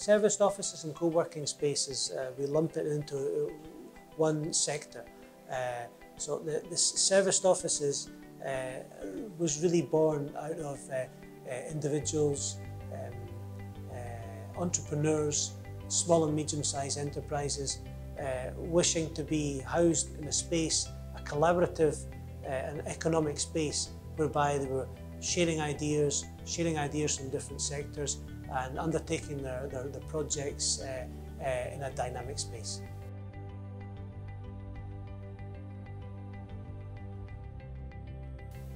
Serviced offices and co-working spaces, uh, we lump it into one sector. Uh, so the, the serviced offices uh, was really born out of uh, uh, individuals, um, uh, entrepreneurs, small and medium-sized enterprises uh, wishing to be housed in a space, a collaborative uh, and economic space whereby they were sharing ideas, sharing ideas from different sectors and undertaking their, their, their projects uh, uh, in a dynamic space.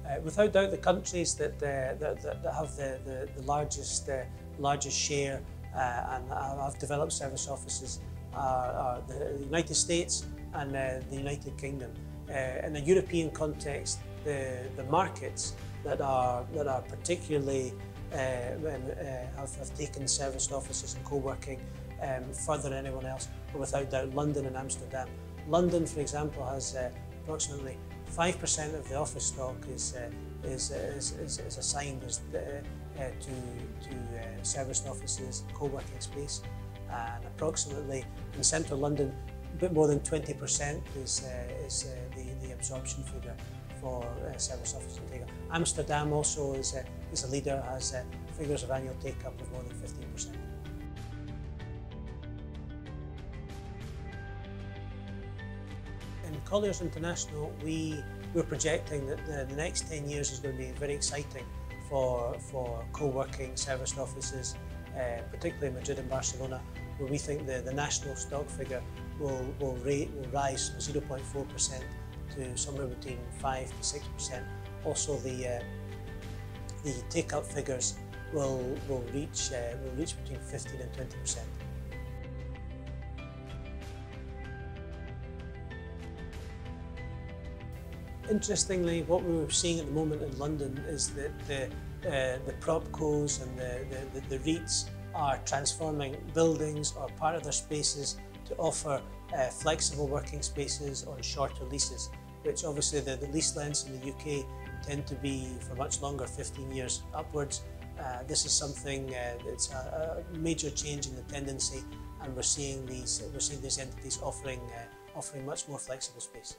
Uh, without doubt, the countries that, uh, that, that, have the, the, the largest, uh, largest share uh, and have developed service offices are, are the United States and the United Kingdom. In a European context, the, the markets that are, that are particularly uh, have, have taken serviced offices and co-working um, further than anyone else, but without doubt London and Amsterdam. London, for example, has approximately 5% of the office stock is, uh, is, is, is, is, assigned as uh, to, to uh, serviced offices, co-working space, and approximately in central London, a bit more than 20% is, uh, is uh, the, the absorption figure for uh, service office and take-up. Amsterdam also is, uh, is a leader, has uh, figures of annual take-up of more than 15%. In Colliers International, we, we're projecting that the, the next 10 years is going to be very exciting for, for co-working service offices, uh, particularly in Madrid and Barcelona, where we think the, the national stock figure will, will, rate, will rise from 0.4% to somewhere between 5 to 6%. Also, the, uh, the take-up figures will, will, reach, uh, will reach between 15 and 20%. Interestingly, what we're seeing at the moment in London is that the, uh, the propcos and the, the, the, the REITs are transforming buildings or part of their spaces to offer uh, flexible working spaces on shorter leases, which obviously the, the lease lengths in the UK tend to be for much longer, 15 years upwards. Uh, this is something uh, that's a, a, major change in the tendency, and we're seeing these we're seeing these entities offering uh, offering much more flexible space.